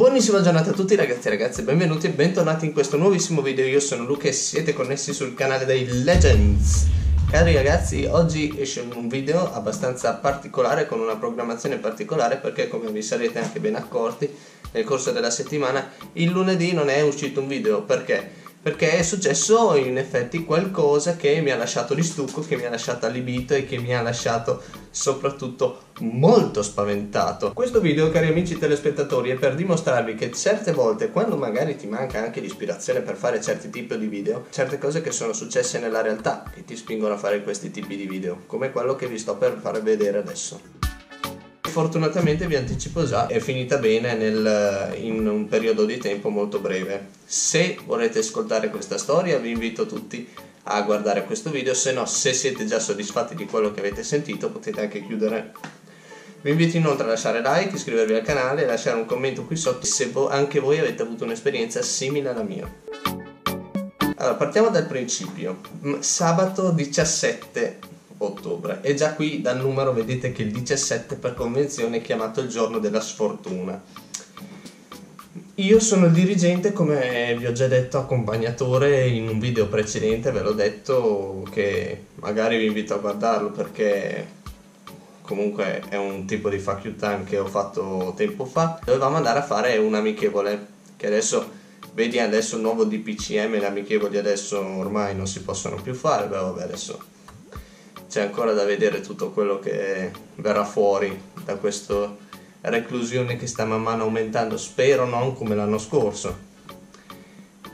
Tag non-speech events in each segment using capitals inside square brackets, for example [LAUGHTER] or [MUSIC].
Buonissima giornata a tutti ragazzi e ragazze, benvenuti e bentornati in questo nuovissimo video. Io sono Luca e siete connessi sul canale dei Legends. Cari ragazzi, oggi esce un video abbastanza particolare con una programmazione particolare perché come vi sarete anche ben accorti nel corso della settimana il lunedì non è uscito un video perché perché è successo in effetti qualcosa che mi ha lasciato di stucco, che mi ha lasciato allibito e che mi ha lasciato soprattutto molto spaventato. Questo video, cari amici telespettatori, è per dimostrarvi che certe volte, quando magari ti manca anche l'ispirazione per fare certi tipi di video, certe cose che sono successe nella realtà che ti spingono a fare questi tipi di video, come quello che vi sto per far vedere adesso. Fortunatamente vi anticipo già, è finita bene nel, in un periodo di tempo molto breve. Se volete ascoltare questa storia vi invito tutti a guardare questo video, se no se siete già soddisfatti di quello che avete sentito potete anche chiudere. Vi invito inoltre a lasciare like, iscrivervi al canale e lasciare un commento qui sotto se anche voi avete avuto un'esperienza simile alla mia. Allora, partiamo dal principio. Sabato 17 ottobre e già qui dal numero vedete che il 17 per convenzione è chiamato il giorno della sfortuna. Io sono il dirigente, come vi ho già detto, accompagnatore in un video precedente, ve l'ho detto che magari vi invito a guardarlo perché comunque è un tipo di fuck you time che ho fatto tempo fa. Dovevamo andare a fare un amichevole, che adesso vedi adesso il nuovo DPCM, le amichevoli adesso ormai non si possono più fare, beh vabbè adesso c'è ancora da vedere tutto quello che verrà fuori da questa reclusione che sta man mano aumentando, spero non come l'anno scorso.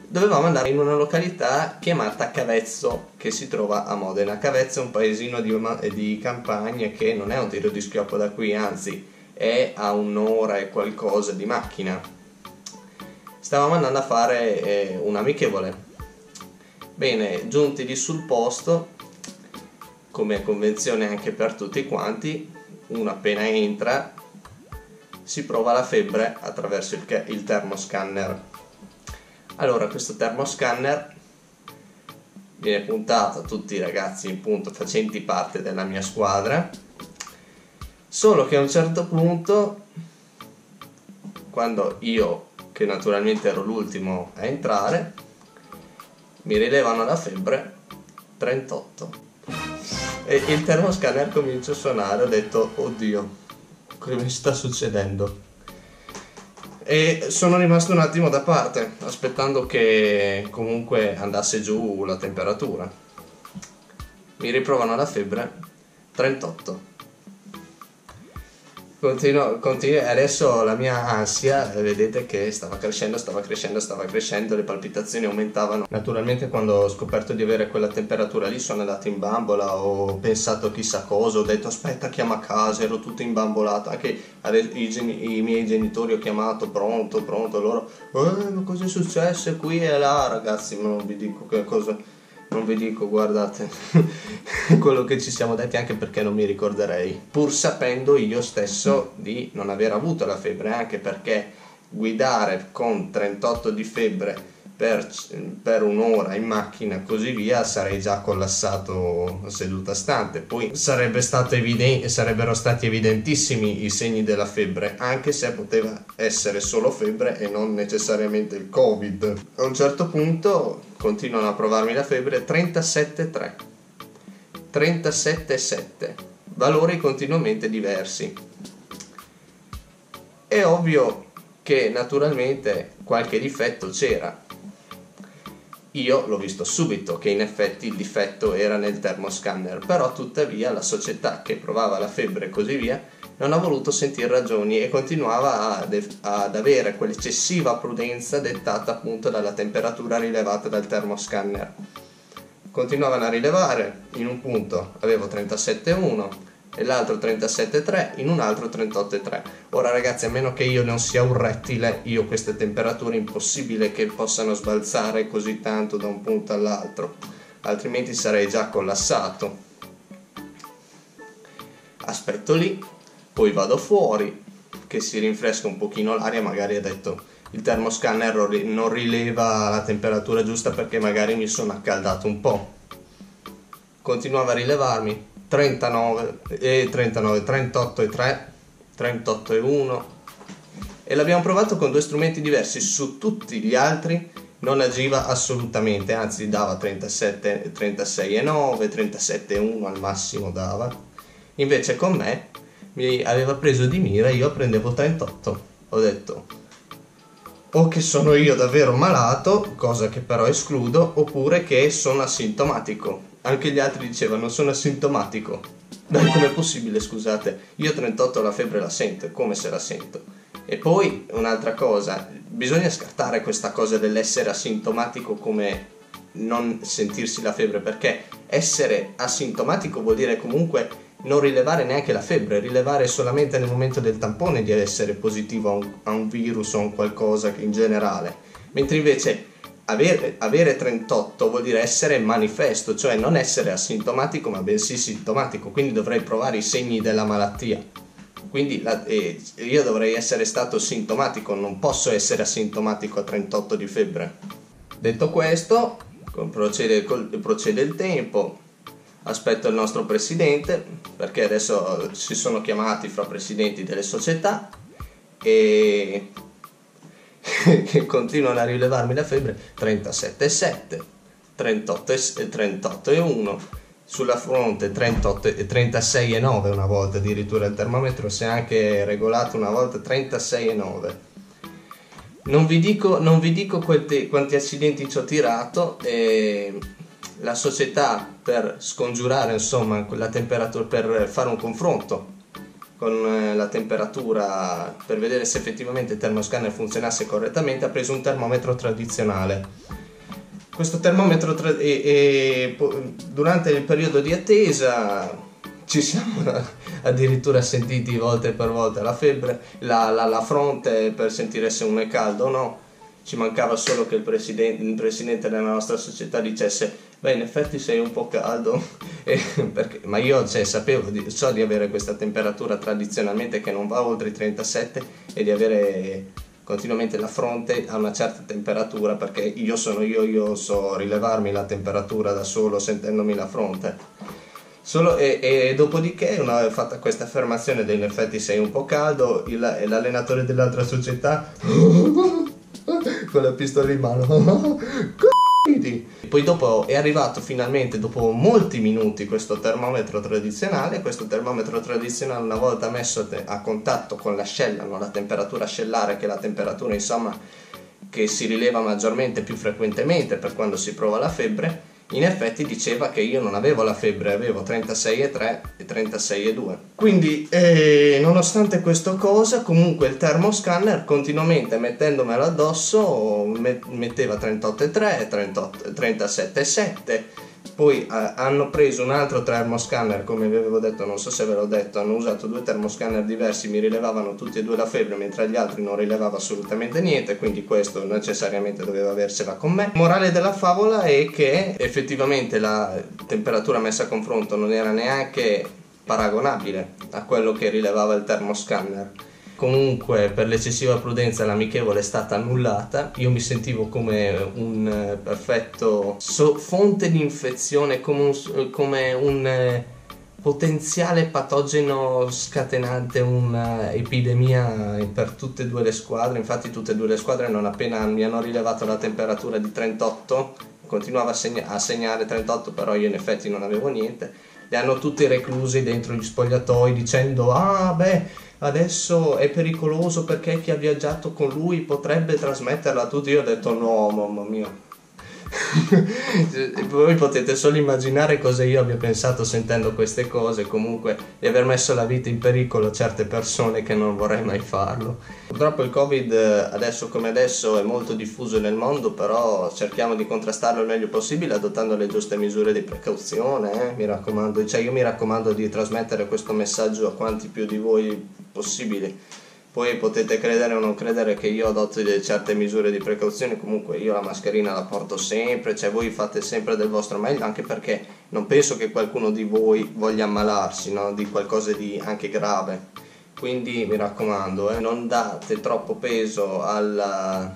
Dovevamo andare in una località chiamata Cavezzo, che si trova a Modena. Cavezzo è un paesino di, di campagna che non è un tiro di schioppo da qui, anzi è a un'ora e qualcosa di macchina. Stavamo andando a fare eh, un amichevole. Bene, giunti lì sul posto, come convenzione anche per tutti quanti, uno appena entra si prova la febbre attraverso il, il termoscanner. Allora, questo termoscanner viene puntato a tutti i ragazzi in punto facenti parte della mia squadra, solo che a un certo punto, quando io, che naturalmente ero l'ultimo a entrare, mi rilevano la febbre 38 e il termoscanner comincia a suonare, ho detto, oddio, cosa mi sta succedendo? E sono rimasto un attimo da parte, aspettando che comunque andasse giù la temperatura. Mi riprovano la febbre, 38 continuo, continuo, adesso la mia ansia, vedete che stava crescendo, stava crescendo, stava crescendo, le palpitazioni aumentavano. Naturalmente quando ho scoperto di avere quella temperatura lì sono andato in bambola, ho pensato chissà cosa, ho detto aspetta chiama a casa, ero tutto imbambolato, anche i, i miei genitori ho chiamato pronto, pronto, loro, eh, ma cosa è successo qui e là ragazzi, non vi dico che cosa non vi dico guardate [LAUGHS] quello che ci siamo detti anche perché non mi ricorderei. Pur sapendo io stesso di non aver avuto la febbre anche perché guidare con 38 di febbre per, per, un'ora in macchina così via sarei già collassato seduta stante. Poi sarebbe evidente, sarebbero stati evidentissimi i segni della febbre anche se poteva essere solo febbre e non necessariamente il covid. A un certo punto continuano a provarmi la febbre 37,3 37,7 valori continuamente diversi. È ovvio che naturalmente qualche difetto c'era io l'ho visto subito che in effetti il difetto era nel termoscanner, però tuttavia la società che provava la febbre e così via non ha voluto sentire ragioni e continuava ad, ad avere quell'eccessiva prudenza dettata appunto dalla temperatura rilevata dal termoscanner. Continuavano a rilevare, in un punto avevo 37,1, e l'altro 37,3 in un altro 38,3 ora ragazzi a meno che io non sia un rettile io queste temperature impossibile che possano sbalzare così tanto da un punto all'altro. Altrimenti sarei già collassato. Aspetto lì poi vado fuori che si rinfresca un pochino l'aria magari ha detto il termoscanner non rileva la temperatura giusta perché magari mi sono accaldato un po' continuava a rilevarmi 39 e 39, 38 e 3, 38 e 1, e l'abbiamo provato con due strumenti diversi, su tutti gli altri non agiva assolutamente, anzi dava 37, 36,9, 37,1 al massimo dava. Invece con me mi aveva preso di mira e io prendevo 38. Ho detto o che sono io davvero malato, cosa che però escludo, oppure che sono asintomatico. Anche gli altri dicevano sono asintomatico. Beh, com'è possibile, scusate? Io 38 la febbre la sento, come se la sento. E poi un'altra cosa, bisogna scartare questa cosa dell'essere asintomatico come non sentirsi la febbre, perché essere asintomatico vuol dire comunque non rilevare neanche la febbre, rilevare solamente nel momento del tampone di essere positivo a un, a un virus o a un qualcosa in generale, mentre invece avere, avere, 38 vuol dire essere manifesto, cioè non essere asintomatico ma bensì sintomatico, quindi dovrei provare i segni della malattia quindi la, eh, io dovrei essere stato sintomatico, non posso essere asintomatico a 38 di febbre. Detto questo, procede, procede il tempo, aspetto il nostro presidente, perché adesso si sono chiamati fra presidenti delle società e [LAUGHS] che continuano a rilevarmi la febbre 37,7, 38,1 sulla fronte 38, 36,9 una volta addirittura il termometro si è anche regolato una volta 36,9 non vi dico, non vi dico quanti, quanti accidenti ci ho tirato e la società per scongiurare insomma la temperatura per fare un confronto con eh, la temperatura per vedere se effettivamente il termoscanner funzionasse correttamente ha preso un termometro tradizionale questo termometro tra- e, e, durante il periodo di attesa ci siamo [LAUGHS] addirittura sentiti volte per volta la febbre, la, la, la fronte per sentire se uno è caldo o no. Ci mancava solo che il presidente, il presidente della nostra società dicesse beh in effetti sei un po' caldo [LAUGHS] perché, ma io cioè, sapevo so di avere questa temperatura tradizionalmente che non va oltre i 37 e di avere continuamente la fronte a una certa temperatura perché io sono io, io so rilevarmi la temperatura da solo sentendomi la fronte. Solo, e, e, dopodiché, una volta fatta questa affermazione in effetti sei un po' caldo, il, l'allenatore dell'altra società [LAUGHS] con la pistola in mano poi dopo è arrivato finalmente, dopo molti minuti, questo termometro tradizionale. Questo termometro tradizionale, una volta messo a contatto con l'ascella, no? la temperatura ascellare, che è la temperatura insomma che si rileva maggiormente più frequentemente per quando si prova la febbre, in effetti diceva che io non avevo la febbre, avevo 36,3 e 36,2. Quindi, eh, nonostante questa cosa, comunque il termoscanner continuamente mettendomelo addosso metteva 38,3, 37,7 poi eh, hanno preso un altro termoscanner, come vi avevo detto, non so se ve l'ho detto, hanno usato due termoscanner diversi, mi rilevavano tutti e due la febbre, mentre gli altri non rilevava assolutamente niente, quindi questo necessariamente doveva aversela con me. Morale della favola è che effettivamente la temperatura messa a confronto non era neanche paragonabile a quello che rilevava il termoscanner comunque per l'eccessiva prudenza l'amichevole è stata annullata, io mi sentivo come un eh, perfetto so- fonte di infezione, come un, come un eh, potenziale patogeno scatenante un'epidemia per tutte e due le squadre, infatti tutte e due le squadre non appena mi hanno rilevato la temperatura di 38, continuava a, segna- a segnare 38 però io in effetti non avevo niente, le hanno tutti reclusi dentro gli spogliatoi dicendo ah beh adesso è pericoloso perché chi ha viaggiato con lui potrebbe trasmetterla a tutti. Io ho detto no, mamma mia. [LAUGHS] Voi potete solo immaginare cosa io abbia pensato sentendo queste cose, comunque di aver messo la vita in pericolo a certe persone che non vorrei mai farlo. Purtroppo il Covid adesso come adesso è molto diffuso nel mondo, però cerchiamo di contrastarlo il meglio possibile adottando le giuste misure di precauzione, eh? mi raccomando, cioè io mi raccomando di trasmettere questo messaggio a quanti più di voi possibili. Poi potete credere o non credere che io adotto certe misure di precauzione, comunque io la mascherina la porto sempre, cioè voi fate sempre del vostro meglio, anche perché non penso che qualcuno di voi voglia ammalarsi no? di qualcosa di anche grave. Quindi mi raccomando, eh, non date troppo peso alla,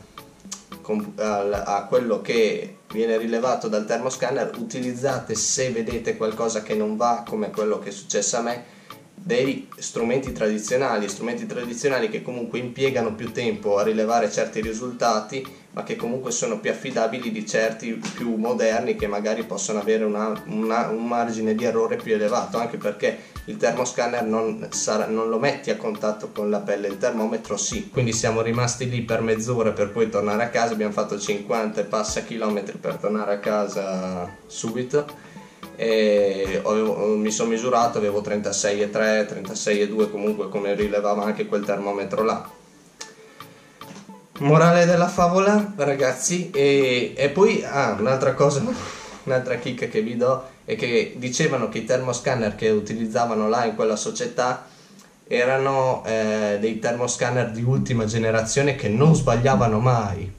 a quello che viene rilevato dal termoscanner, utilizzate se vedete qualcosa che non va come quello che è successo a me dei strumenti tradizionali, strumenti tradizionali che comunque impiegano più tempo a rilevare certi risultati, ma che comunque sono più affidabili di certi più moderni che magari possono avere una, una, un margine di errore più elevato, anche perché il termoscanner non, sarà, non lo metti a contatto con la pelle, il termometro sì. Quindi siamo rimasti lì per mezz'ora per poi tornare a casa, abbiamo fatto 50 e passa chilometri per tornare a casa subito e avevo, mi sono misurato, avevo 36,3, 36,2 comunque come rilevava anche quel termometro là. Morale della favola ragazzi e, e poi ah, un'altra cosa, [LAUGHS] un'altra chicca che vi do è che dicevano che i termoscanner che utilizzavano là in quella società erano eh, dei termoscanner di ultima generazione che non sbagliavano mai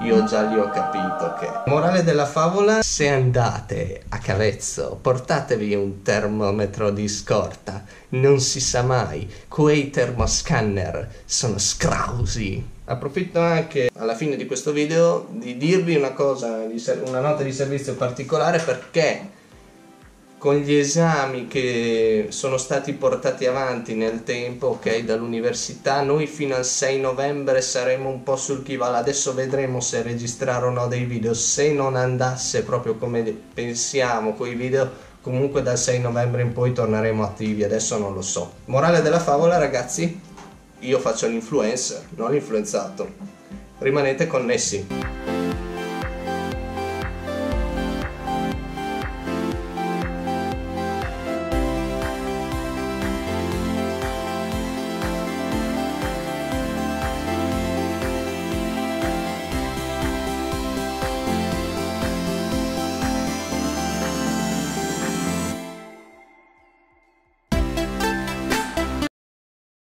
io già li ho capito che... Morale della favola, se andate a Cavezzo, portatevi un termometro di scorta, non si sa mai, quei termoscanner sono scrausi. Approfitto anche alla fine di questo video di dirvi una cosa, una nota di servizio particolare perché con gli esami che sono stati portati avanti nel tempo, ok, dall'università, noi fino al 6 novembre saremo un po' sul chi va Adesso vedremo se registrare o no dei video. Se non andasse proprio come pensiamo con i video, comunque dal 6 novembre in poi torneremo attivi. Adesso non lo so. Morale della favola, ragazzi, io faccio l'influencer, non l'influenzato. Rimanete connessi.